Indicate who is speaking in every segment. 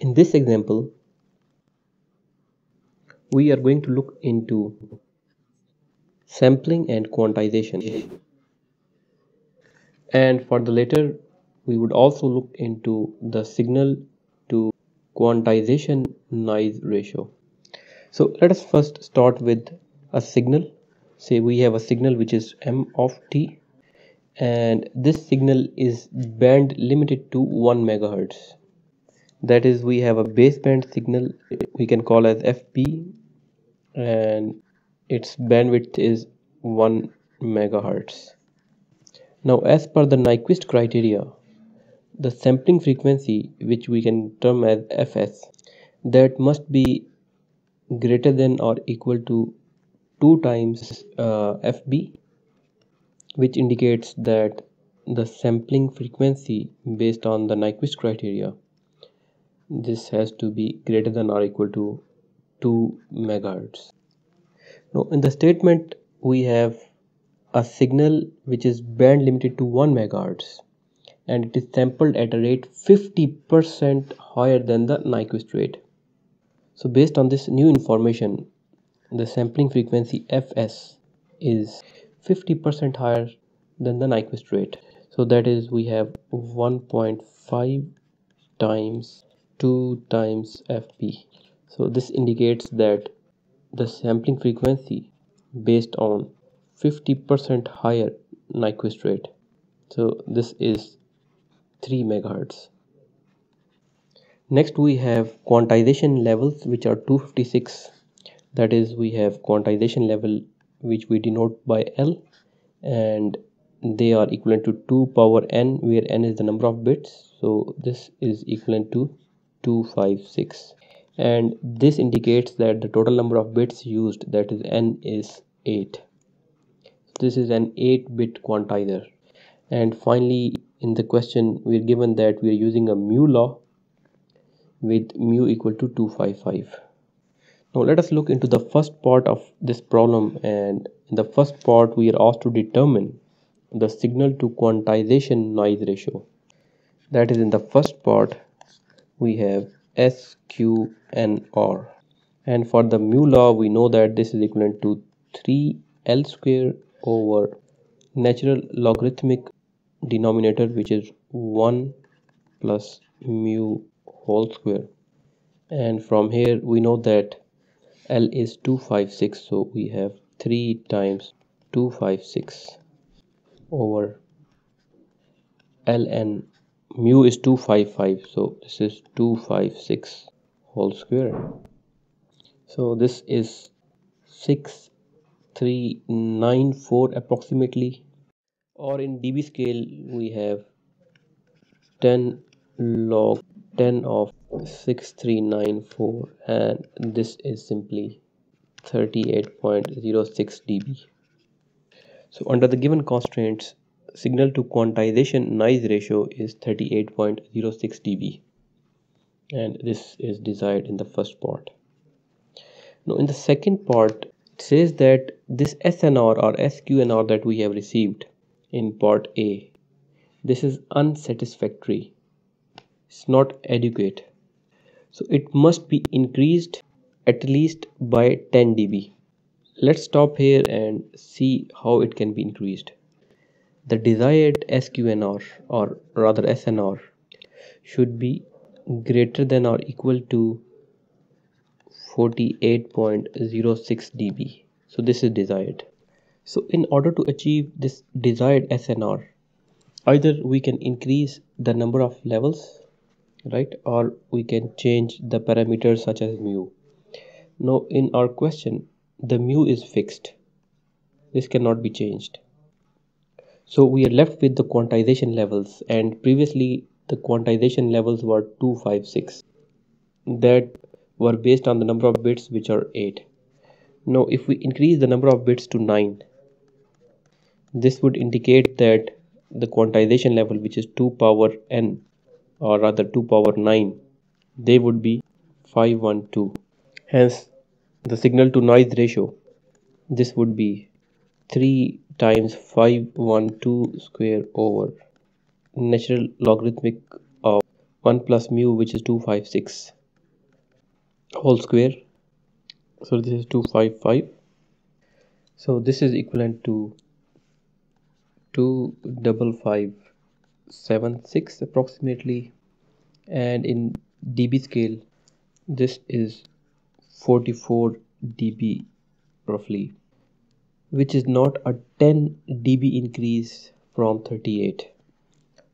Speaker 1: In this example, we are going to look into sampling and quantization. And for the later, we would also look into the signal to quantization noise ratio. So let us first start with a signal. Say we have a signal which is m of t and this signal is band limited to 1 megahertz that is we have a baseband signal we can call as FB and its bandwidth is 1 megahertz. Now as per the Nyquist criteria the sampling frequency which we can term as fs that must be greater than or equal to 2 times uh, fb which indicates that the sampling frequency based on the Nyquist criteria this has to be greater than or equal to 2 megahertz. Now in the statement we have a signal which is band limited to 1 megahertz and it is sampled at a rate 50% higher than the Nyquist rate. So based on this new information the sampling frequency fs is 50% higher than the Nyquist rate. So that is we have 1.5 times 2 times fb so this indicates that the sampling frequency based on 50% higher Nyquist rate. So this is 3 megahertz. Next we have quantization levels which are 256 that is we have quantization level which we denote by L and they are equivalent to 2 power n where n is the number of bits. So this is equivalent to 256 and this indicates that the total number of bits used that is n is 8 this is an 8 bit quantizer. And finally in the question we are given that we are using a mu law with mu equal to 255 now let us look into the first part of this problem. And in the first part we are asked to determine the signal to quantization noise ratio. That is in the first part we have S, Q and R. And for the mu law we know that this is equivalent to 3 L square over natural logarithmic denominator which is 1 plus mu whole square. And from here we know that L is 256 so we have 3 times 256 over ln mu is 255 so this is 256 whole square. So this is 6394 approximately. Or in dB scale we have 10 log 10 of 6394 and this is simply 38.06 dB. So under the given constraints signal to quantization noise ratio is 38.06 dB. And this is desired in the first part. Now in the second part it says that this SNR or SQNR that we have received in part A this is unsatisfactory. It's not adequate. So it must be increased at least by 10 dB. Let's stop here and see how it can be increased the desired SQNR or rather SNR should be greater than or equal to 48.06 dB. So this is desired. So in order to achieve this desired SNR, either we can increase the number of levels, right, or we can change the parameters such as mu. Now in our question, the mu is fixed. This cannot be changed so we are left with the quantization levels and previously the quantization levels were 256 that were based on the number of bits which are 8 now if we increase the number of bits to 9 this would indicate that the quantization level which is 2 power n or rather 2 power 9 they would be 512 hence the signal to noise ratio this would be 3 times 512 square over natural logarithmic of 1 plus mu which is 256 whole square. So this is 255 so this is equivalent to 25576 approximately. And in dB scale this is 44 dB roughly which is not a 10 dB increase from 38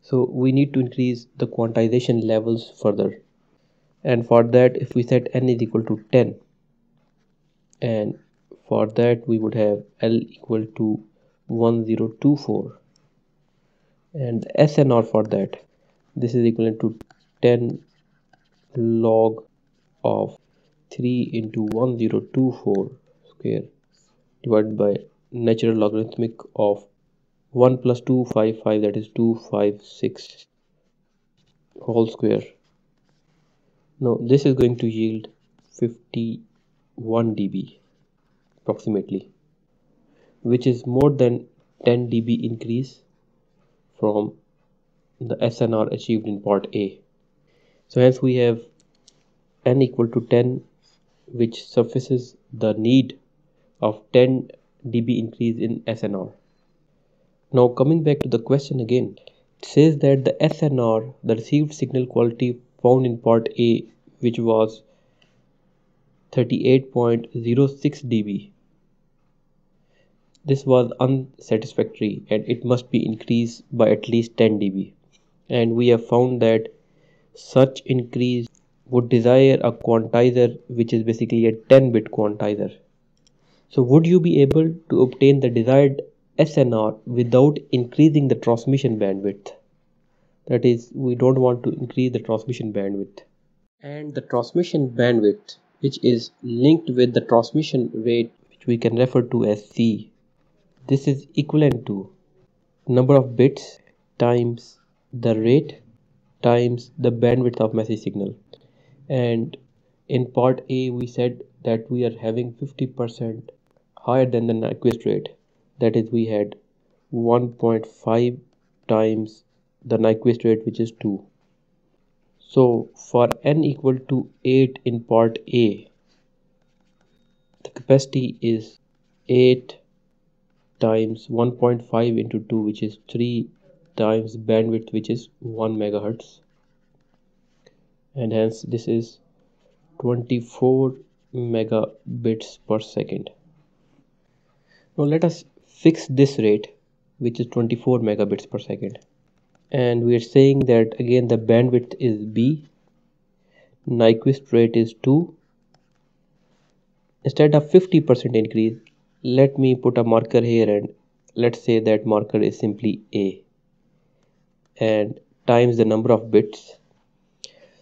Speaker 1: so we need to increase the quantization levels further. And for that if we set n is equal to 10 and for that we would have L equal to 1024 and SNR for that this is equivalent to 10 log of 3 into 1024 square divided by natural logarithmic of 1 plus 255 that is 256 whole square now this is going to yield 51 dB approximately which is more than 10 dB increase from the SNR achieved in part A. So hence we have n equal to 10 which suffices the need of 10 dB increase in SNR. Now coming back to the question again, it says that the SNR, the received signal quality found in part A which was 38.06 dB this was unsatisfactory and it must be increased by at least 10 dB. And we have found that such increase would desire a quantizer which is basically a 10 bit quantizer. So would you be able to obtain the desired SNR without increasing the transmission bandwidth? That is, we don't want to increase the transmission bandwidth. And the transmission bandwidth which is linked with the transmission rate which we can refer to as C this is equivalent to number of bits times the rate times the bandwidth of message signal and in part A we said that we are having 50% higher than the Nyquist rate. That is we had 1.5 times the Nyquist rate which is 2 so for n equal to 8 in part A the capacity is 8 times 1.5 into 2 which is 3 times bandwidth which is 1 megahertz. And hence this is 24 megabits per second now let us fix this rate which is 24 megabits per second. And we are saying that again the bandwidth is b. Nyquist rate is 2 instead of 50% increase let me put a marker here and let's say that marker is simply a. And times the number of bits.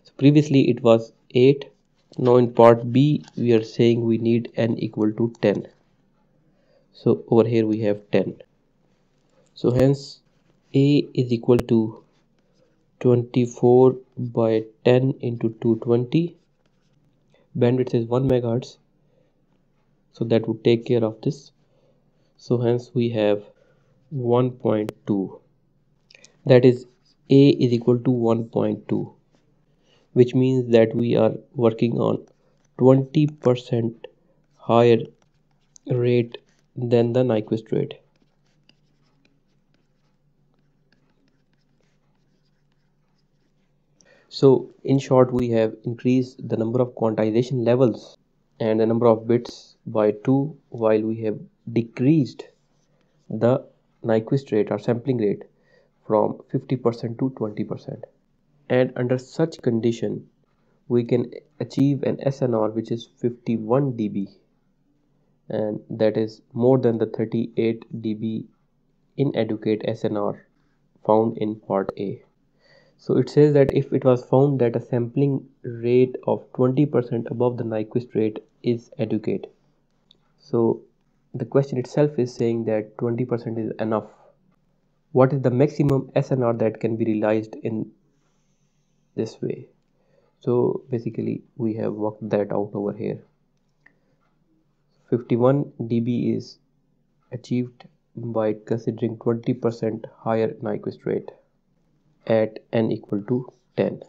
Speaker 1: So previously it was 8 now in part b we are saying we need n equal to 10 so over here we have 10 so hence a is equal to 24 by 10 into 220 bandwidth is 1 megahertz. So that would take care of this. So hence we have 1.2 that is a is equal to 1.2 which means that we are working on 20% higher rate than the Nyquist rate. So in short we have increased the number of quantization levels and the number of bits by 2 while we have decreased the Nyquist rate or sampling rate from 50% to 20% and under such condition we can achieve an SNR which is 51 dB and that is more than the 38 dB inadequate SNR found in part A. So it says that if it was found that a sampling rate of 20% above the Nyquist rate is adequate. So the question itself is saying that 20% is enough. What is the maximum SNR that can be realized in this way? So basically we have worked that out over here 51 dB is achieved by considering 20% higher Nyquist rate at n equal to 10